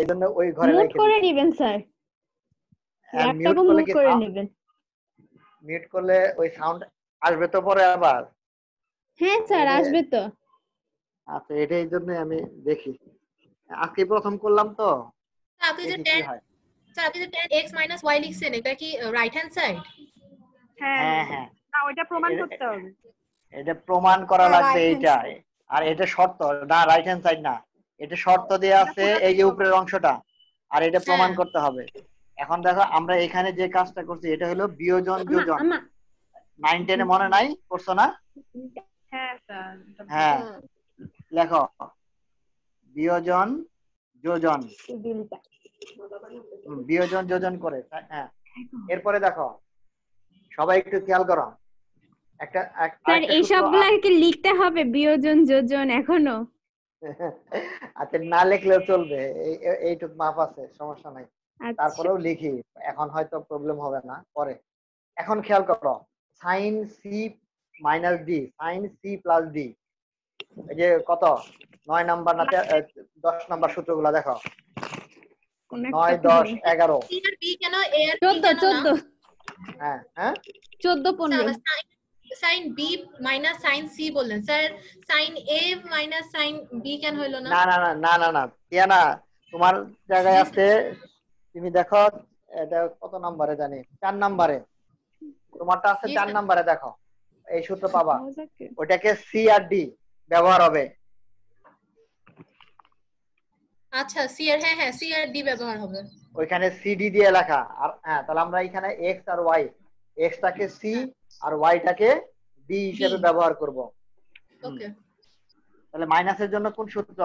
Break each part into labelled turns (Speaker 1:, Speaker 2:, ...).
Speaker 1: এই জন্য ওই ঘরে রেখে
Speaker 2: করে নিবেন স্যার।
Speaker 1: মিউট
Speaker 2: করে নিবেন।
Speaker 1: মিউট করলে ওই সাউন্ড আসবে তো পরে আবার?
Speaker 2: হ্যাঁ স্যার আসবে তো।
Speaker 1: আচ্ছা এটা এই জন্য আমি দেখি। আজকে প্রথম করলাম তো?
Speaker 3: আপনি যে
Speaker 1: হয়।
Speaker 3: স্যার আপনি যে এক্স মাইনাস ওয়াই লিখছেন এটা কি রাইট হ্যান্ড সাইড
Speaker 1: হ্যাঁ
Speaker 4: হ্যাঁ
Speaker 1: হ্যাঁ।
Speaker 4: না ওইটা প্রমাণ করতে হবে।
Speaker 1: এটা প্রমাণ করা
Speaker 5: হ্যাঁ,
Speaker 1: লাগবে এইটা। আর এটা শর্ত না রাইট হ্যান্ড সাইড না। এটা শর্ত দেয়া আছে এই যে উপরের অংশটা আর এটা প্রমাণ
Speaker 3: হ্যাঁ।
Speaker 1: করতে হবে। এখন দেখো আমরা এখানে যে কাজটা করছি এটা হলো বিয়োজন যোজন। নাইন টেনে মনে নাই? করছ না?
Speaker 4: হ্যাঁ
Speaker 1: হ্যাঁ। লেখো। বিয়োজন যোজন। বিয়োজন। যোজন করে হ্যাঁ। এরপরে দেখো সবাই একটু খেয়াল করো। একটা এক-
Speaker 2: স্যার এই সবগুলা কি লিখতে হবে বিয়োজন যোজন এখনও।
Speaker 1: আচ্ছা না লিখলেও চলবে। এই- এই- এইটুক মাপ আছে সমস্যা নাই।
Speaker 2: আচ্ছা।
Speaker 1: তারপরেও লিখি এখন হয়তো প্রবলেম হবে না পরে। এখন খেয়াল করো sine C minus D sine C plus D এই যে কত? নয় নাম্বার না দশ নাম্বার সূত্রগুলো দেখো। নয় দশ এগারো।
Speaker 2: চোদ্দ চোদ্দ।
Speaker 1: হ্যাঁ হ্যাঁ।
Speaker 2: চোদ্দ পনেরো।
Speaker 3: Sine B minus sine C বললেন। Sir sine A minus sine B কেন হইল না?
Speaker 1: না না না না না না টিয়ানা তোমার জায়গায় আছে তুমি দেখো এটা কত নাম্বারে জানি? চার নাম্বারে। তোমারটা আছে চার। নাম্বারে দেখো এই সূত্র পাবা। ওইটাকে সি আর ডি ব্যবহার হবে।
Speaker 3: আচ্ছা সি আর হ্যাঁ হ্যাঁ সি আর ডি ব্যবহার হবে।
Speaker 1: ওইখানে সিডি দিয়ে লেখা। আর হ্যাঁ তাহলে আমরা এখানে এক্স আর ওয়াই এক্স টাকে সি আর ওয়াই টাকে ডি হিসেবে ব্যবহার করব।
Speaker 3: ওকে
Speaker 1: তাহলে মাইনাসের জন্য কোন সূত্র?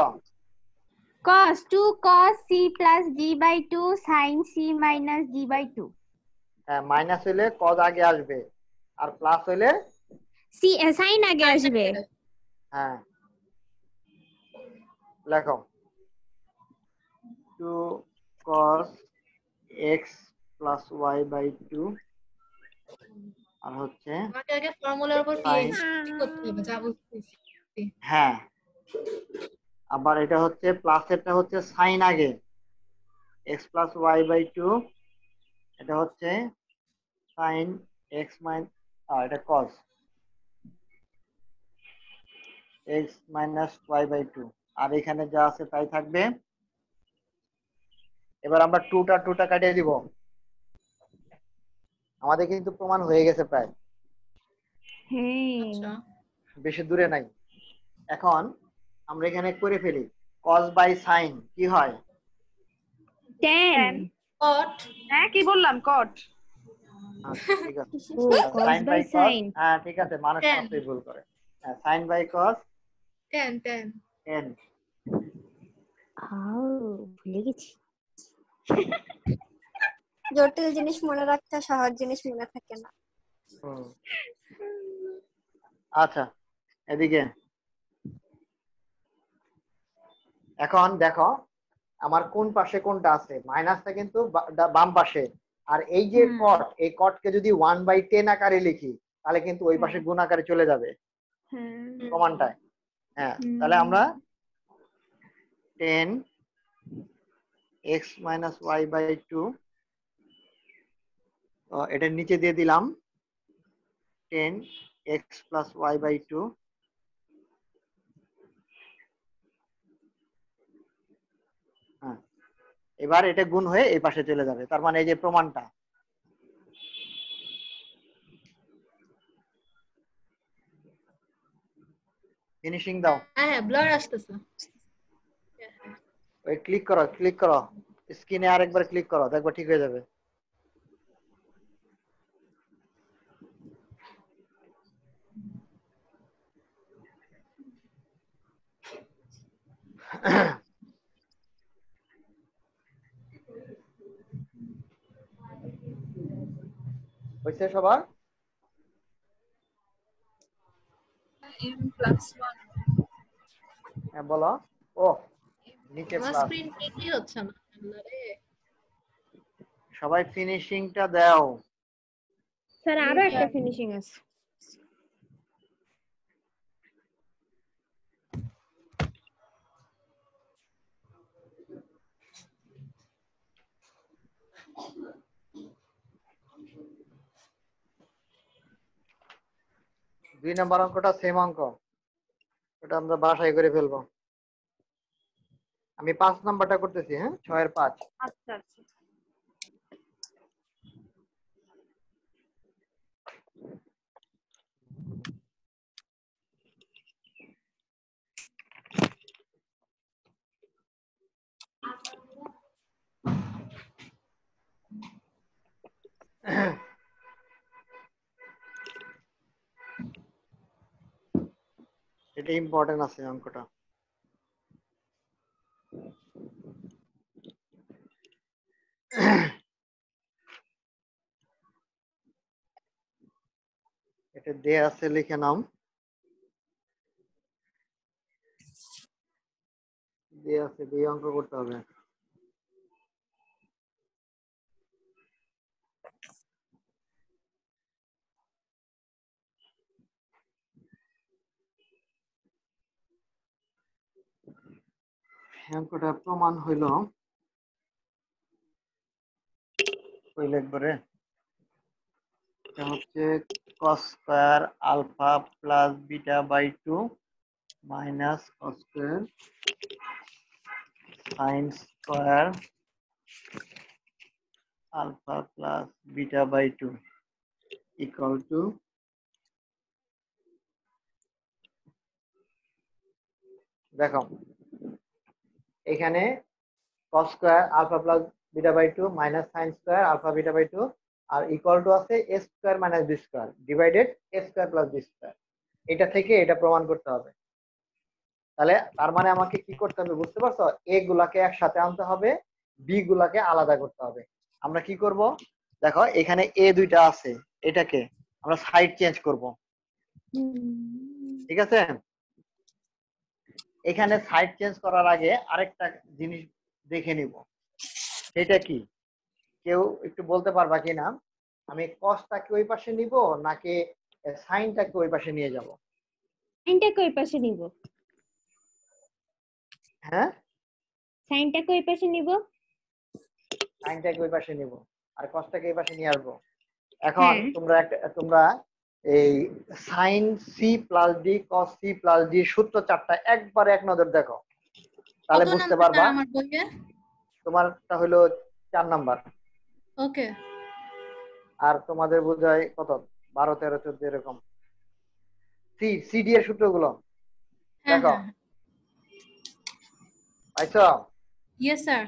Speaker 2: Cos 2 cos c plus d by 2 sin c minus d by 2
Speaker 1: হ্যাঁ মাইনাস হইলে কজ আগে আসবে আর প্লাস হলে
Speaker 2: c sin আগে আসবে।
Speaker 1: হ্যাঁ। লেখো। Two cos X plus Y by two আর হচ্ছে
Speaker 3: আমাকে আগে ফর্মুলার উপর পিএইচডি করতে হবে যা
Speaker 1: হ্যাঁ। আবার এটা হচ্ছে প্লাসেরটা হচ্ছে সাইন আগে। X plus Y by two এটা হচ্ছে সাইন এক্স মাইন এটা cos X minus Y by two আর এখানে যা আছে তাই থাকবে। এবার আমরা টুটা টুটা কাটিয়ে দিব। আমাদের কিন্তু প্রমাণ হয়ে গেছে প্রায়।
Speaker 3: আচ্ছা।
Speaker 1: বেশি দূরে নাই। এখন আমরা এখানে করে ফেলি। cos বাই সাইন কি হয়?
Speaker 2: 10
Speaker 3: কট
Speaker 4: হ্যাঁ কি বললাম? কট
Speaker 1: আচ্ছা, ঠিক আছে। সাইন বাই
Speaker 2: sin
Speaker 1: হ্যাঁ ঠিক আছে মানুষ. ভুল করে। হ্যাঁ সাইন বাই cos
Speaker 3: 10 10
Speaker 1: n
Speaker 2: আও ভুলে গেছি।
Speaker 5: জটিল জিনিস মনে রাখতে সহজ জিনিস মনে থাকে না।
Speaker 1: আচ্ছা এদিকে। এখন দেখো আমার কোন পাশে কোনটা আছে? মাইনাসটা কিন্তু বাম পাশে। আর এই যে। কট এই কটকে যদি ওয়ান বাই টেন আকারে লিখি তাহলে কিন্তু ওই পাশে গুণ আকারে চলে যাবে।
Speaker 2: হ্যাঁ
Speaker 1: প্রমাণটায় হ্যাঁ তাহলে আমরা tan X minus Y by two এটার নিচে দিয়ে দিলাম। Tan X plus Y by two হ্যাঁ। এবার এটা গুণ হয়ে এই পাশে চলে যাবে। তার মানে এই যে প্রমাণটা। ফিনিশিং দাও।
Speaker 3: হ্যাঁ হ্যাঁ ব্লার আসতেছে।
Speaker 1: ওই ক্লিক করো ক্লিক করো। স্ক্রিনে আরেকবার ক্লিক করো দেখবা ঠিক হয়ে যাবে। হয়েছে সবার? হ্যাঁ বলো। ও নিচে
Speaker 3: হচ্ছে না?
Speaker 1: সবাই ফিনিশিংটা দাও।
Speaker 2: স্যার আরও একটা ফিনিশিং আছে।
Speaker 1: দুই নম্বর অঙ্কটা সেম অঙ্ক। ওটা আমরা বাসায় করে ফেলব। আমি পাঁচ নাম্বারটা করতেছি হ্যাঁ? ছয়ের পাঁচ।
Speaker 4: আচ্ছা আচ্ছা।
Speaker 1: এটা ইম্পর্টেন্ট আছে অঙ্কটা এটা দেয়া আছে লিখে নাও দেয়া আছে দিয়ে অঙ্ক করতে হবে অঙ্কটা প্রমাণ হইল। ওই লিখব এটা হচ্ছে cos square alpha plus beta by two minus cos square sine square alpha plus beta by two equal to দেখো এখানে cos square alpha plus beta by two minus sine square alpha beta by two R equal to আছে A square minus B square divided A square plus B square এটা থেকে এটা প্রমাণ করতে হবে। তাহলে তার মানে আমাকে কি করতে হবে বুঝতে পারছ? এ গুলাকে একসাথে আনতে হবে বি গুলাকে আলাদা করতে হবে। আমরা কি করব? দেখো এখানে এ দুইটা আছে এটাকে আমরা সাইড চেঞ্জ করব। ঠিক আছে? এখানে সাইড চেঞ্জ করার আগে আরেকটা জিনিস দেখে নিব। সেটা কি? কেউ একটু বলতে পারবা কিনা আমি কসটাকে ওই পাশে নিব নাকি সাইনটাকে ওই পাশে নিয়ে যাব?
Speaker 2: সাইনটাকে ওই পাশে নিব?
Speaker 1: হ্যাঁ?
Speaker 2: সাইনটাকে ওই পাশে নিব?
Speaker 1: সাইনটাকে ওই পাশে নিব? আর কসটাকে এই পাশে নিয়ে আসব? এখন
Speaker 2: হ্যাঁ।
Speaker 1: তোমরা একটা তোমরা এই sine C plus D cos C plus D সূত্র চারটা একবার এক নজর দেখো। তাহলে বুঝতে পারবা? তোমারটা হলো চার নাম্বার।
Speaker 3: ওকে।
Speaker 1: আর তোমাদের বোঝায় কত? বারো তেরো চোদ্দ এরকম। সি সিডি এর সূত্রগুলো।
Speaker 3: হ্যাঁ
Speaker 1: দেখো। পাইছো?
Speaker 3: ইয়েস স্যার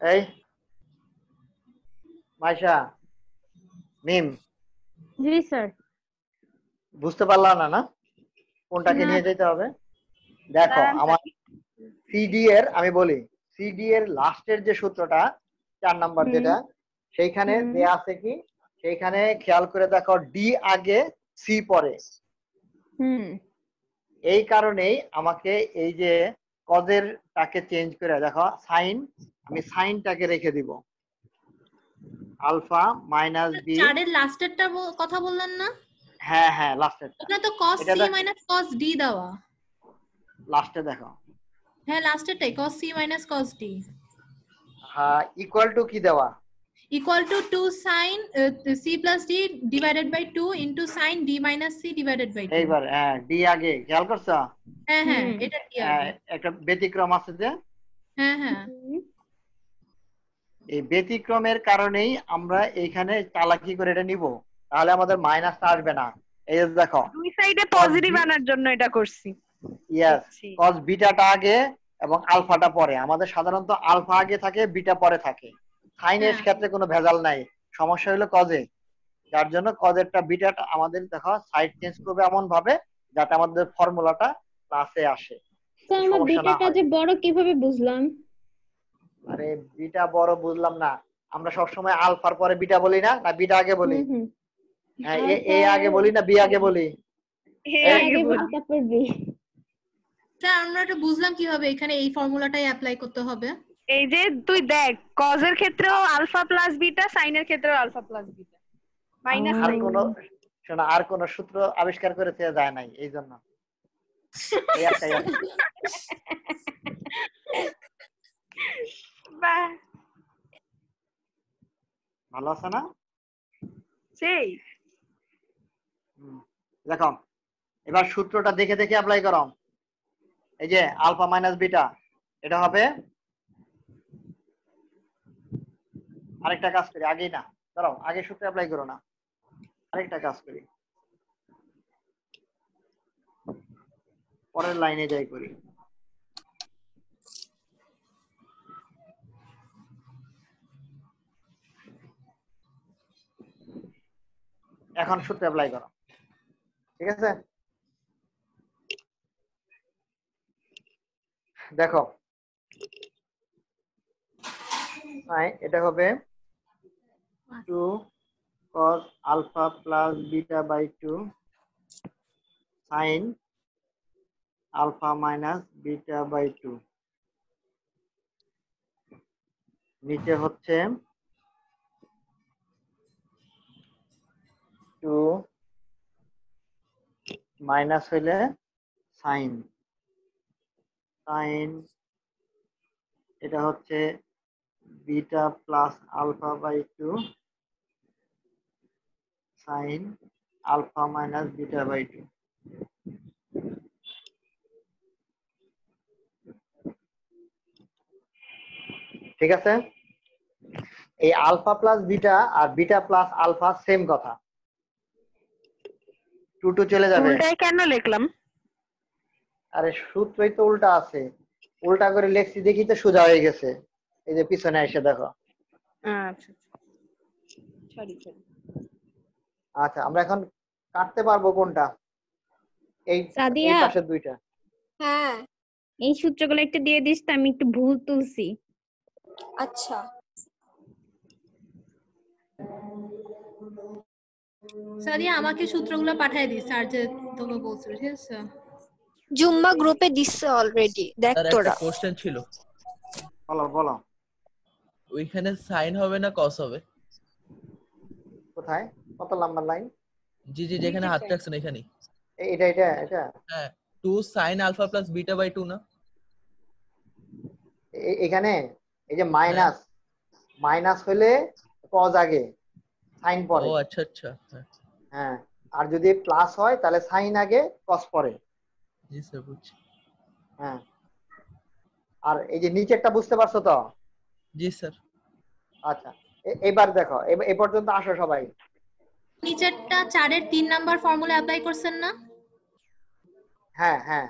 Speaker 1: এই মাইশা মিম।
Speaker 2: জি স্যার।
Speaker 1: বুঝতে পারলা না না? কোনটাকে। নিয়ে যেতে হবে? দেখো আমার সিডি এর আমি বলি সিডি এর লাস্টের যে সূত্রটা চার নাম্বার। যেটা সেইখানে। দেয়া আছে কি? সেইখানে খেয়াল করে দেখো ডি আগে সি পরে।
Speaker 2: হুম।
Speaker 1: এই কারণেই আমাকে এই যে কজের টাকে চেঞ্জ করে দেখো সাইন আমি সাইনটাকে রেখে দিব। Alpha minus B.
Speaker 3: চারের লাস্টেরটা কথা বললেন না?
Speaker 1: হ্যাঁ হ্যাঁ লাস্টেরটা
Speaker 3: ওখানে তো cos c minus cos d দেওয়া।
Speaker 1: লাস্টে দেখো।
Speaker 3: হ্যাঁ লাস্টেরটাই cos c minus cos d
Speaker 1: হ্যাঁ ইকুয়াল টু কি দেওয়া?
Speaker 3: Equal to 2 sin c plus d divided by 2 into sin d minus c divided by 2
Speaker 1: এইবার হ্যাঁ ডি আগে খেয়াল করছ?
Speaker 3: হ্যাঁ হ্যাঁ এটা কি
Speaker 1: হ্যাঁ,
Speaker 3: হবে
Speaker 1: একটা ব্যতিক্রম আছে যে?
Speaker 3: হ্যাঁ হ্যাঁ।
Speaker 1: এই ব্যতিক্রমের কারণেই আমরা এইখানে চালাকি করে এটা নিব। তাহলে আমাদের মাইনাসটা আসবে না। এই দেখো।
Speaker 4: দুই সাইডে পজিটিভ আনার জন্য এটা করছি।
Speaker 1: ইয়াস। কজ বিটাটা আগে এবং আলফাটা পরে। আমাদের সাধারণত আলফা আগে থাকে বিটা পরে থাকে। সাইনের
Speaker 3: হ্যাঁ।
Speaker 1: ক্ষেত্রে কোনো ভেজাল নাই। সমস্যা হলো কজে যার জন্য কজেরটা বিটাটা আমাদের দেখো সাইড চেঞ্জ করবে এমন ভাবে যাতে আমাদের ফর্মুলাটা ক্লাসে আসে।
Speaker 2: আমার বিটাটা যে বড় কীভাবে বুঝলাম?
Speaker 1: আরে বিটা বড় বুঝলাম না। আমরা সব সময় আলফার পরে বিটা বলি না? না বিটা আগে বলি। হ্যাঁ এ- আগে বলি না বি আগে বলি?
Speaker 4: হে
Speaker 2: এর
Speaker 4: আগে
Speaker 2: আগে
Speaker 4: বল।
Speaker 2: বলি। তারপর বি।
Speaker 3: স্যার আমরা এটা বুঝলাম কীভাবে এখানে এই ফর্মুলাটাই অ্যাপ্লাই করতে হবে।
Speaker 4: এই যে তুই দেখ কজের ক্ষেত্রেও আলফা প্লাস বিটা সাইনের ক্ষেত্রেও আলফা প্লাস বিটা মাইনাস
Speaker 1: আর। কোন শোনো আর কোন সূত্র আবিষ্কার করেছে যায় নাই এই জন্য। এই একটাই ভালো আছে না?
Speaker 4: সেই।
Speaker 1: দেখো এবার সূত্রটা দেখে দেখে অ্যাপ্লাই করো। এই যে আলফা মাইনাস বিটা এটা হবে আরেকটা কাজ করি আগেই না। দাঁড়াও আগে সূত্র অ্যাপ্লাই করো না। আরেকটা কাজ করি। পরের লাইনে যাই করি। এখন সূত্র অ্যাপ্লাই করো। ঠিক আছে? দেখো। এটা হবে two cos alpha plus beta by two sine alpha minus beta by two নিচে হচ্ছে টু মাইনাস হইলে সাইন। সাইন এটা হচ্ছে beta plus alpha by two. Sine alpha minus beta by two. ঠিক আছে? এই আলফা প্লাস বিটা আর beta plus alpha same কথা। টু টু চলে যাবে।
Speaker 4: উল্টাই কেন লিখলাম?
Speaker 1: আরে সূত্রই তো উল্টা আছে। উল্টা করে লেখছি দেখি তো সোজা হয়ে গেছে। এই যে পিছনে এসে দেখো।
Speaker 4: আচ্ছা সরি সরি।
Speaker 1: আচ্ছা আমরা এখন কাটতে পারব কোনটা? এই
Speaker 2: সাদিয়া?
Speaker 1: পাশের দুইটা।
Speaker 5: হ্যাঁ।
Speaker 2: এই সূত্রগুলো একটু দিয়ে দিস তো আমি একটু ভুল তুলছি।
Speaker 5: আচ্ছা।
Speaker 3: সাদিয়া আমাকে সূত্রগুলো পাঠিয়ে দিস স্যার যে তোকে বলছিল ঠিক আছে?
Speaker 5: জুম্মা গ্রুপে দিচ্ছে অলরেডি দেখ তোরা।
Speaker 6: কোশ্চেন ছিল।
Speaker 1: বলো বলো।
Speaker 6: ওইখানে সাইন হবে না কস হবে?
Speaker 1: কোথায়? কত নাম্বার লাইন
Speaker 6: জি জি যেখানে হাত রাখছেন এখানে
Speaker 1: এটা এটা এটা
Speaker 6: হ্যাঁ two sine alpha plus beta by two না?
Speaker 1: এ- এখানে এই যে মাইনাস মাইনাস হলে কজ আগে। সাইন পরে
Speaker 6: ও আচ্ছা আচ্ছা হ্যাঁ।
Speaker 1: হ্যাঁ আর যদি প্লাস হয় তাহলে সাইন আগে কস পরে।
Speaker 6: জি স্যার বুঝছি।
Speaker 1: হ্যাঁ। আর এই যে নিচেরটা বুঝতে পারছ তো?
Speaker 6: জি স্যার।
Speaker 1: আচ্ছা এবার দেখো এ- পর্যন্ত আসো সবাই।
Speaker 3: নিচেরটা চারের তিন নাম্বার ফর্মুলা অ্যাপ্লাই করছেন না?
Speaker 1: হ্যাঁ হ্যাঁ।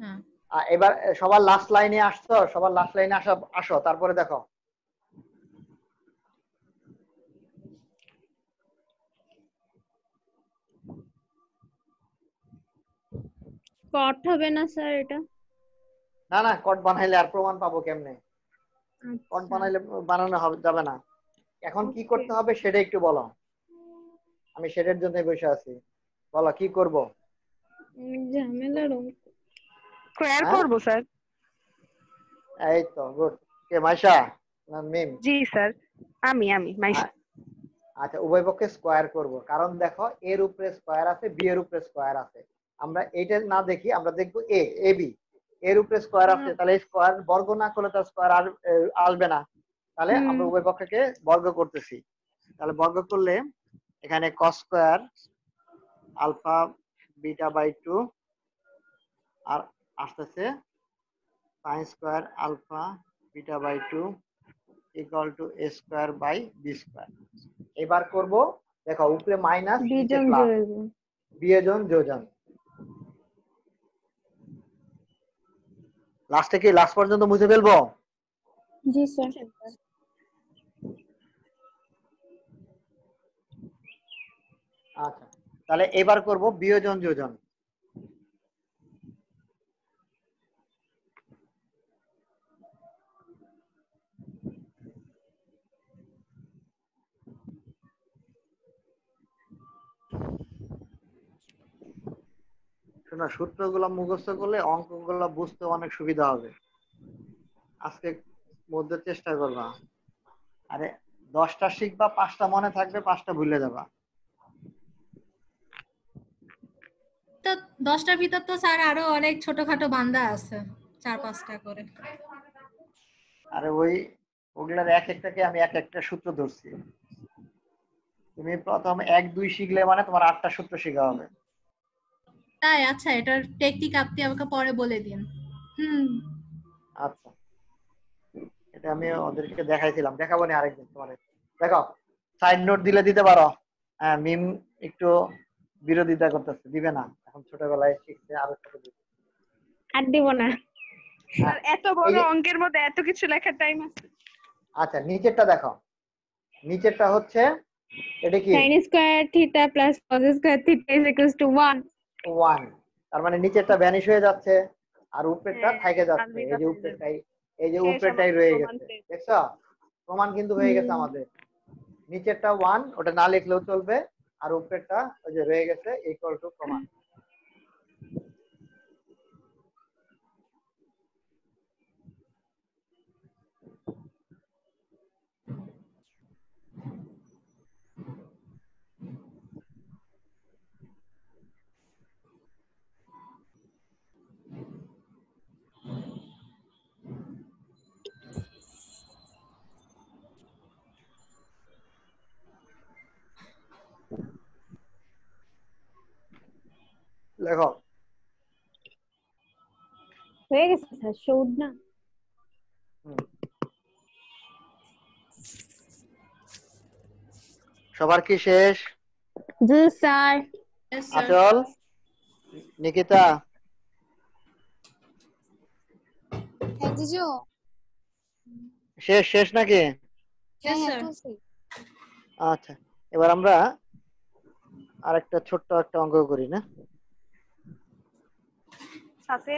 Speaker 3: হ্যাঁ।
Speaker 1: আর এবার সবার লাস্ট লাইনে আসছো? সবার লাস্ট লাইনে আসো আসো তারপরে দেখো।
Speaker 2: কট হবে না স্যার এটা?
Speaker 1: না না কট বানাইলে আর প্রমাণ পাবো কেমনে? কট
Speaker 2: আচ্ছা।
Speaker 1: বানাইলে বানানো হবে যাবে না। এখন কি করতে হবে সেটা একটু বলো। আমি সেটার জন্য বসে আছি। বলো কি করব?
Speaker 2: ঝামেলা রুম
Speaker 4: স্কোয়ার? করব স্যার
Speaker 1: এই তো গুড কে মাইশা? না মিম?
Speaker 4: জি স্যার আমি আমি মাইশা।
Speaker 1: আচ্ছা উভয় পক্ষে স্কোয়ার করব। কারণ দেখো এর উপরে স্কোয়ার আছে বি এর উপরে স্কোয়ার আছে। আমরা এইটা না দেখি আমরা দেখব এ এ বি এর উপরে স্কোয়ার আছে তাহলে স্কোয়ার বর্গ না করলে তো স্কোয়ার আসবে না। তাহলে আমরা উভয় পক্ষকে বর্গ করতেছি। তাহলে বর্গ করলে এখানে cos square alpha beta by two আর আসতেছে sine square alpha beta by two equal to A square by B square এবার করব দেখো উপরে মাইনাস বিয়োজন যোজন। লাস্টে কি লাস্ট পর্যন্ত মুছে ফেলব?
Speaker 2: জি স্যার
Speaker 1: আচ্ছা তাহলে এবার করব বিয়োজন যোজন। শোনো সূত্রগুলো মুখস্থ করলে অঙ্কগুলো বুঝতে অনেক সুবিধা হবে। আজকে মধ্যে চেষ্টা করবা। আরে দশটা শিখবা পাঁচটা মনে থাকবে পাঁচটা ভুলে যাবা।
Speaker 3: তো দশটার ভিতর তো স্যার আরও অনেক ছোটখাটো বান্দা আছে চার পাঁচটা করে।
Speaker 1: আরে ওই ওগুলার এক একটাকে আমি এক একটা সূত্র ধরছি। তুমি প্রথম এক দুই শিখলে মানে তোমার আটটা সূত্র শেখা হবে।
Speaker 3: তাই আচ্ছা এটার টেকনিক আপনি আমাকে পরে বলে দিন। হুম।
Speaker 1: আচ্ছা। এটা আমি ওদেরকে দেখাইছিলাম। দেখাবো না আরেকদিন তোমার দেখো সাইড নোট দিলে দিতে পারো। হ্যাঁ মিম একটু বিরোধিতা করতেছে দিবে না। এখন ছোটবেলায় শিখছে আরও ছোট দিবে।
Speaker 2: আর দিব না।
Speaker 4: আর এত বড় অঙ্কের মধ্যে এত কিছু লেখার টাইম আছে।
Speaker 1: আচ্ছা নিচেরটা দেখো। নিচেরটা হচ্ছে এটা কি?
Speaker 2: sin square theta plus cos square theta is equals to 1
Speaker 1: one তার মানে নিচেরটা ভ্যানিশ হয়ে যাচ্ছে আর উপরেরটা
Speaker 4: হ্যাঁ,
Speaker 1: থেকে যাচ্ছে। এই যে উপরেরটাই এই যে উপরেরটাই রয়ে গেছে। দেখছ? প্রমাণ কিন্তু হয়ে গেছে আমাদের। নিচেরটা ওয়ান ওটা না লিখলেও চলবে। আর উপরেরটা ওই যে রয়ে গেছে ইকুয়াল টু প্রমাণ। লেখো।
Speaker 2: হয়ে গেছে স্যার না।
Speaker 1: সবার কি শেষ?
Speaker 2: জি স্যার।
Speaker 1: আচল? নিকিতা?
Speaker 5: হ্যাঁ
Speaker 1: শেষ শেষ নাকি?
Speaker 5: হ্যাঁ. হ্যাঁ
Speaker 1: আচ্ছা এবার আমরা আর একটা ছোট্ট একটা অঙ্ক করি না?
Speaker 4: সাথে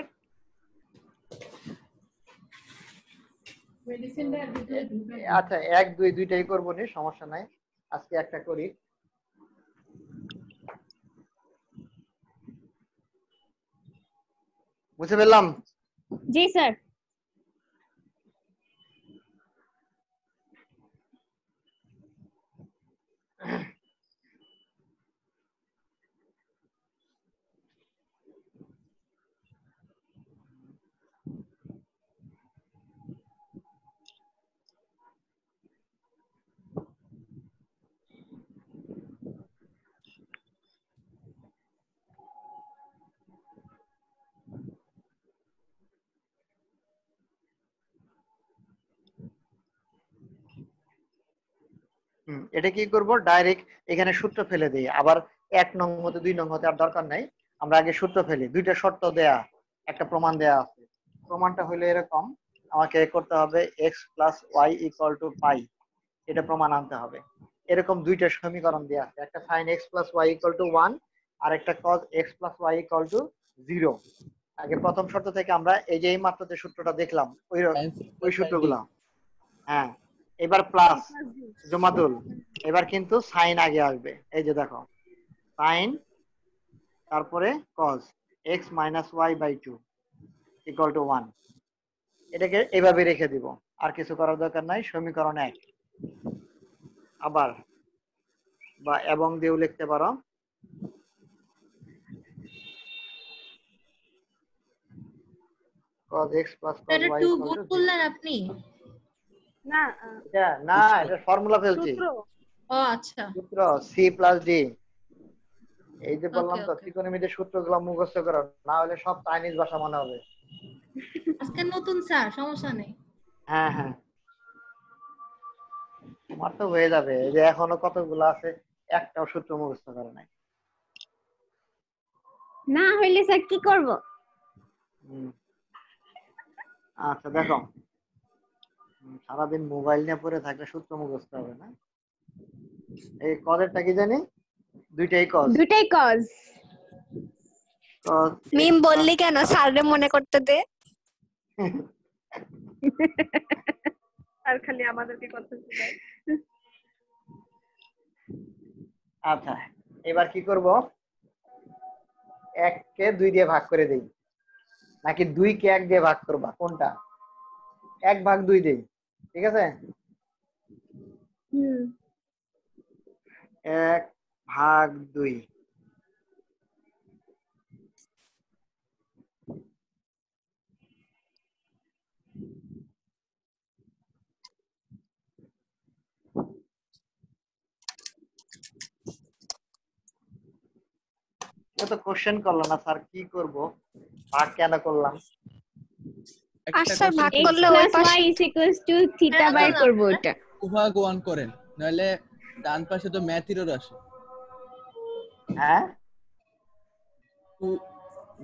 Speaker 1: আচ্ছা এক দুই দুইটাই করব নি সমস্যা নাই। আজকে একটা করি। বুঝতে পেলাম
Speaker 2: জি স্যার।
Speaker 1: হুম, এটা কি করব? ডাইরেক্ট এখানে সূত্র ফেলে দিই। আবার এক নং হতে দুই নং হতে আর দরকার নাই। আমরা আগে সূত্র ফেলি। দুইটা শর্ত দেয়া একটা প্রমাণ দেয়া আছে। প্রমাণটা হলো এরকম আমাকে করতে হবে X plus Y equal to pi এটা প্রমাণ আনতে হবে। এরকম দুইটা সমীকরণ দেয়া আছে। একটা sine X plus Y equal to one আর একটা cos X plus Y equal to zero আগে প্রথম শর্ত থেকে আমরা এই যে এই মাত্র যে সূত্রটা দেখলাম ওই ওই. সূত্রগুলো। হ্যাঁ। এবার প্লাস জমাতুল এবার কিন্তু সাইন আগে আসবে। এই যে দেখো সাইন তারপরে cos X minus Y by two equal to one এটাকে এভাবে রেখে দিব আর কিছু করার দরকার নাই সমীকরণ এক। আবার বা এবং দিয়েও লিখতে পারো। cos x plus cos y
Speaker 3: two গুণ করলেন আপনি।
Speaker 4: না
Speaker 1: এটা না এটা ফর্মুলা ফেলছি।
Speaker 4: সূত্র।
Speaker 3: ও আচ্ছা।
Speaker 1: সূত্র সি প্লাস ডি এই যে বললাম তো ত্রিকোণমিতির সূত্রগুলো মুখস্থ করো না হলে সব চাইনিজ ভাষা মনে হবে।
Speaker 3: আজকে নতুন স্যার সমস্যা নেই।
Speaker 1: হ্যাঁ হ্যাঁ। তোমার তো হয়ে যাবে এই যে এখনও কতগুলো আছে একটাও সূত্র মুখস্থ করে নাই।
Speaker 2: না হইলে স্যার কি করব?
Speaker 1: হুম। আচ্ছা দেখো। সারাদিন মোবাইল নিয়ে পড়ে থাকলে সূত্র মুখস্থ হবে না? এই কজেরটা কি জানি? দুইটাই কজ
Speaker 2: দুইটাই কজ
Speaker 1: কজ
Speaker 5: মিম বললি কেন? স্যাররে মনে করতে দে।
Speaker 4: আর খালি আমাদেরকে কথা শোনায়।
Speaker 1: আচ্ছা এবার কি করব? এককে দুই দিয়ে ভাগ করে দেই। নাকি দুই কে এক দিয়ে ভাগ করবা? কোনটা? এক ভাগ দুই দেই। ঠিক আছে? এক ভাগ দুই। তো কোশ্চেন করল না স্যার কি করব? ভাগ কেন করলাম?
Speaker 5: আর স্যার ভাগ করলে ওই পাশে
Speaker 2: y বাই ওটা
Speaker 6: করেন নাহলে ডান পাশে তো ম্যাথ এরর আসে
Speaker 1: হ্যাঁ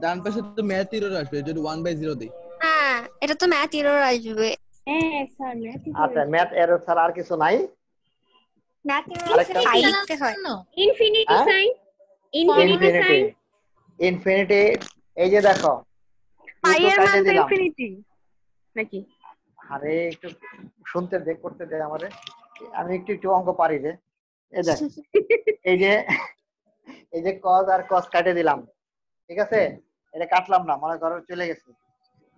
Speaker 6: ডান পাশে তো ম্যাথ এরর আসবে যদি ওয়ান বাই জিরো দিই।
Speaker 5: হ্যাঁ এটা তো ম্যাথ এরর আসবে।
Speaker 2: হ্যাঁ স্যার ম্যাথ
Speaker 1: আচ্ছা ম্যাথ এরর ছাড়া আর কিছু নাই?
Speaker 5: ম্যাথ এরর লিখতে হয়।
Speaker 2: ইনফিনিটি
Speaker 1: হ্যাঁ?
Speaker 2: Sine infinity
Speaker 1: infinity
Speaker 2: sine
Speaker 1: infinity এই যে দেখো।
Speaker 4: পাই এর মান ইনফিনিটি নাকি?
Speaker 1: আরে, একটু শুনতে দে, করতে দে আমারে। আমি একটু একটু অঙ্ক পারি রে। এই দেখ, এই যে এই যে কজ আর কজ কাটে দিলাম, ঠিক আছে? এটা কাটলাম না, মনে করো চলে গেছে।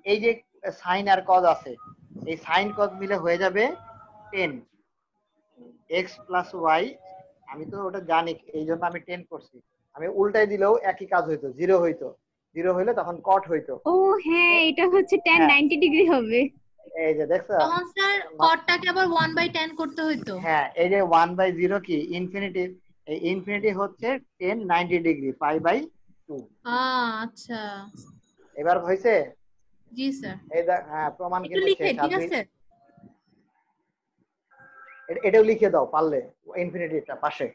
Speaker 1: এই যে সাইন আর কজ আছে, এই সাইন কজ মিলে হয়ে যাবে টেন এক্স প্লাস ওয়াই আমি তো ওটা জানি এই জন্য আমি টেন করছি। আমি উল্টাই দিলেও একই কাজ হইতো জিরো হইতো। জিরো হইলে তখন কট হইতো।
Speaker 2: ও হ্যাঁ এটা হচ্ছে tan
Speaker 1: হ্যাঁ।
Speaker 2: 90 ডিগ্রি হবে।
Speaker 1: এই যে দেখছ?
Speaker 3: তখন স্যার কটটাকে আবার ওয়ান বাই টেন করতে হইতো।
Speaker 1: হ্যাঁ এই যে ওয়ান বাই জিরো কি? ইনফিনিটি এই ইনফিনিটি হচ্ছে tan ninety degree pi by two
Speaker 3: আচ্ছা।
Speaker 1: এবার হয়েছে
Speaker 3: জি স্যার।
Speaker 1: এই দেখ হ্যাঁ প্রমাণ কিন্তু
Speaker 3: লিখে
Speaker 1: শেষ।
Speaker 3: ঠিক আছে?
Speaker 1: এটাও লিখে দাও পারলে ইনফিনিটিটা পাশে।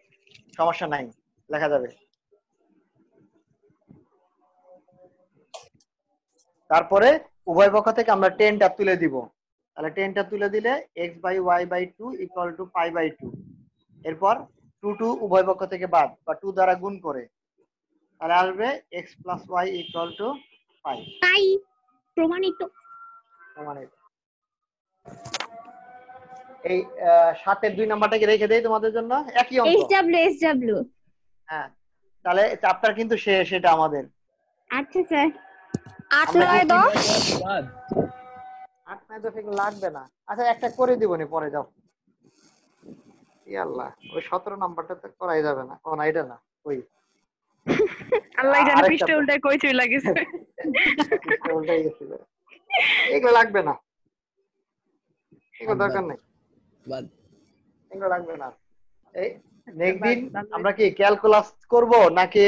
Speaker 1: সমস্যা নাই লেখা যাবে। তারপরে উভয় পক্ষ থেকে আমরা টেনটা তুলে দিব। তাহলে টেনটা তুলে দিলে X by Y by two equal to five by two এরপর টু টু উভয় পক্ষ থেকে বাদ বা টু দ্বারা গুণ করে। তাহলে আসবে X plus Y equal to
Speaker 2: তাই প্রমাণিত।
Speaker 1: মানে এই সাতের দুই নাম্বারটাকে রেখে দেই তোমাদের জন্য। একই অঙ্ক।
Speaker 2: এইচ ডাব্লিউ এইচ ডাব্লিউ
Speaker 1: হ্যাঁ। তাহলে চ্যাপ্টার কিন্তু শেষ এটা আমাদের।
Speaker 2: আচ্ছা স্যার
Speaker 5: আট
Speaker 1: আমরা
Speaker 5: নয়
Speaker 1: কি
Speaker 5: দশ
Speaker 1: আট নয় দশ এগুলো লাগবে না। আচ্ছা একটা করে দিবনি পরে যাও। ই আল্লাহ ওই সতেরো নাম্বারটা তো করাই যাবে না। ও না এটা না ওই।
Speaker 4: আল্লাহ জানে পৃষ্ঠে উল্টায় কই চলে গেছে।
Speaker 1: উল্টাই গেছিল। এগুলো লাগবে না। এগুলো দরকার নেই। এগুলো লাগবে না। এই নেক্সট দিন আমরা কি ক্যালকুলাস করব নাকি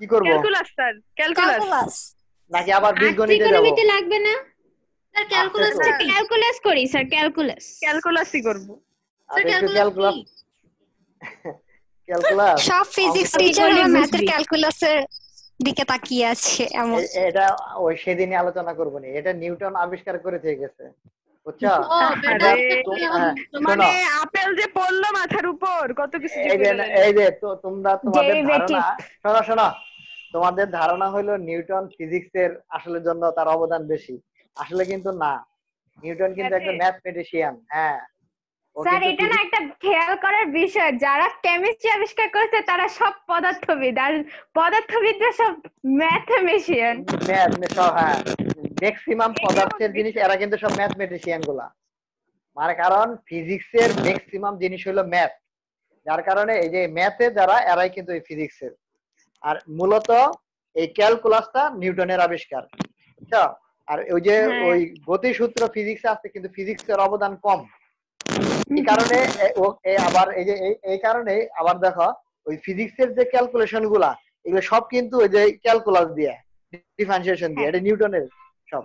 Speaker 1: কি করব?
Speaker 4: ক্যালকুলাস স্যার ক্যালকুলাস
Speaker 1: নাকি আবার বীজগণিতে যাব?
Speaker 2: ত্রিকোণমিতি লাগবে না?
Speaker 3: স্যার ক্যালকুলাস
Speaker 1: আচ্ছা,
Speaker 3: কি
Speaker 2: ক্যালকুলাস করি স্যার ক্যালকুলাস
Speaker 4: ক্যালকুলাসই করব।
Speaker 3: স্যার
Speaker 1: আচ্ছা
Speaker 3: ক্যালকুলাস
Speaker 1: ক্যালকুলাস
Speaker 5: সব ফিজিক্স টিচার
Speaker 2: করলে
Speaker 5: ম্যাথের। ক্যালকুলাসের দিকে তাকিয়ে আছে এমন।
Speaker 1: এটা ওই সেদিনই আলোচনা করব নি। এটা নিউটন আবিষ্কার করে থেকে গেছে। বুঝছ?
Speaker 3: ও বেটা
Speaker 4: আরে,
Speaker 1: হ্যাঁ,
Speaker 4: মানে আপেল যে পড়ল মাথার উপর কত কিছু
Speaker 1: এই যে
Speaker 4: করে
Speaker 1: এই যে তো তোমরা তোমাদের. ধারণা শোনো শোনো। তোমাদের ধারণা হলো নিউটন ফিজিক্সের আসলে জন্য তার অবদান বেশি। আসলে কিন্তু না। নিউটন কিন্তু একটা ম্যাথমেটিশিয়ান হ্যাঁ।
Speaker 2: স্যার এটা না একটা খেয়াল করার বিষয়। যারা কেমিস্ট্রি আবিষ্কার করেছে তারা সব পদার্থবিদ। আর পদার্থবিদরা সব ম্যাথমেশিয়ান
Speaker 1: হ্যাঁ। ম্যাক্সিমাম পদার্থের জিনিস এরা কিন্তু সব ম্যাথমেটিশিয়ানগুলা। মানে কারণ ফিজিক্সের ম্যাক্সিমাম জিনিস হলো ম্যাথ যার কারণে এই যে ম্যাথে যারা এরাই কিন্তু এই ফিজিক্সের আর মূলত এই ক্যালকুলাসটা নিউটনের আবিষ্কার বুঝছ? আর ওই যে
Speaker 2: হ্যাঁ।
Speaker 1: ওই গতিসূত্র ফিজিক্স আছে কিন্তু ফিজিক্সের অবদান কম। এই কারণে আবার এই যে এই- এই কারণে আবার দেখো ওই ফিজিক্সের যে ক্যালকুলেশনগুলা এগুলো সব কিন্তু ওই যে ক্যালকুলাস দিয়ে ডিফারেন্সিয়েশন দিয়ে এটা নিউটনের সব।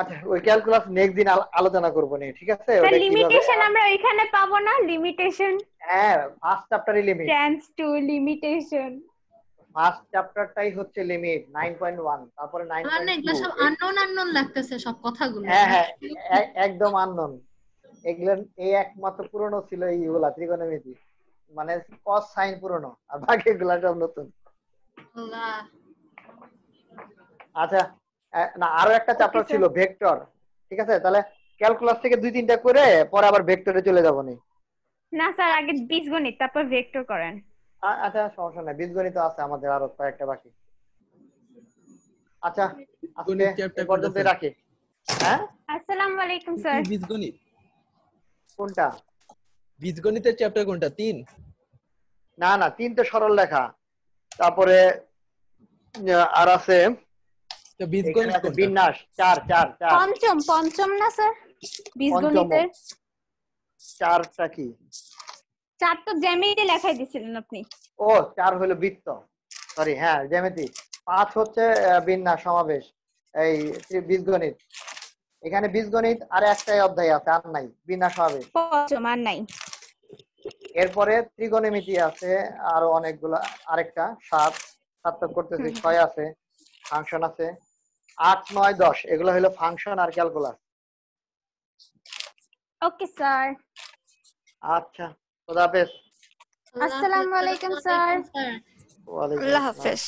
Speaker 1: আচ্ছা ওই ক্যালকুলাস নেক্সট দিন আলোচনা করব নি ঠিক আছে?
Speaker 2: স্যার
Speaker 1: ওটা
Speaker 2: লিমিটেশন আমরা ওইখানে পাবো না? লিমিটেশন
Speaker 1: হ্যাঁ first চ্যাপ্টারই limit
Speaker 2: tends to limitation
Speaker 1: first চ্যাপ্টারটাই হচ্ছে লিমিট 9.1 তারপরে
Speaker 3: মানে এগুলো সব আননোন আননোন লাগতেছে সব কথাগুলো।
Speaker 1: হ্যাঁ হ্যাঁ একদম আননোন এগুলো এই একমাত্র পুরনো ছিল এইগুলা ত্রিকোণমিতি মানে কস সাইন পুরনো আর বাকি এগুলা সব নতুন।
Speaker 3: আল্লাহ।
Speaker 1: আচ্ছা না আরও একটা চ্যাপ্টার ছিল ভেক্টর ঠিক আছে? তাহলে ক্যালকুলাস থেকে দুই তিনটা করে পরে আবার ভেক্টরে চলে যাব নি।
Speaker 2: না স্যার আগে বীজগণিত তারপর ভেক্টর করেন।
Speaker 1: আচ্ছা সমস্যা নাই বীজগণিত আছে আমাদের আরও কয়েকটা বাকি। আচ্ছা আজকে পর্যন্ত রাখি। হ্যাঁ?
Speaker 2: আসসালামু আলাইকুম স্যার।
Speaker 6: বীজগণিত?
Speaker 1: কোনটা?
Speaker 6: বীজগণিতের চ্যাপ্টার কোনটা? তিন?
Speaker 1: না না তিন তো সরল লেখা। তারপরে আর আছে
Speaker 6: তো বীজগণিত
Speaker 1: বিন্যাস চার চার চার।
Speaker 2: পঞ্চম পঞ্চম না স্যার? বীজগণিতের?
Speaker 1: চারটা কি?
Speaker 2: চার তো জ্যামিতি লেখাই দিছিলেন আপনি।
Speaker 1: ও চার হলো বৃত্ত। সরি হ্যাঁ জ্যামিতি। পাঁচ হচ্ছে বিন্যাস সমাবেশ। এই বীজগণিত। এখানে বীজগণিত আর একটাই অধ্যায় আছে আর নাই। বিন্যাস সমাবেশ।
Speaker 2: পঞ্চম আর নাই।
Speaker 1: এরপরে ত্রিগোণমিতি আছে আরও অনেকগুলা আরেকটা সাত। সার্থক করতেছি ছয় আছে ফাংশন আছে। আট নয় দশ। এগুলো হলো ফাংশন আর ক্যালকুলাস
Speaker 2: ওকে স্যার
Speaker 1: আচ্ছা খোদা হাফেজ।
Speaker 2: আসসালামু
Speaker 3: আলাইকুম
Speaker 2: আলাইকুম,
Speaker 3: ওয়া আলাইকুম,
Speaker 1: ওয়ালাইকুম
Speaker 5: আল্লাহ
Speaker 1: আসসালাম।
Speaker 5: হাফেজ।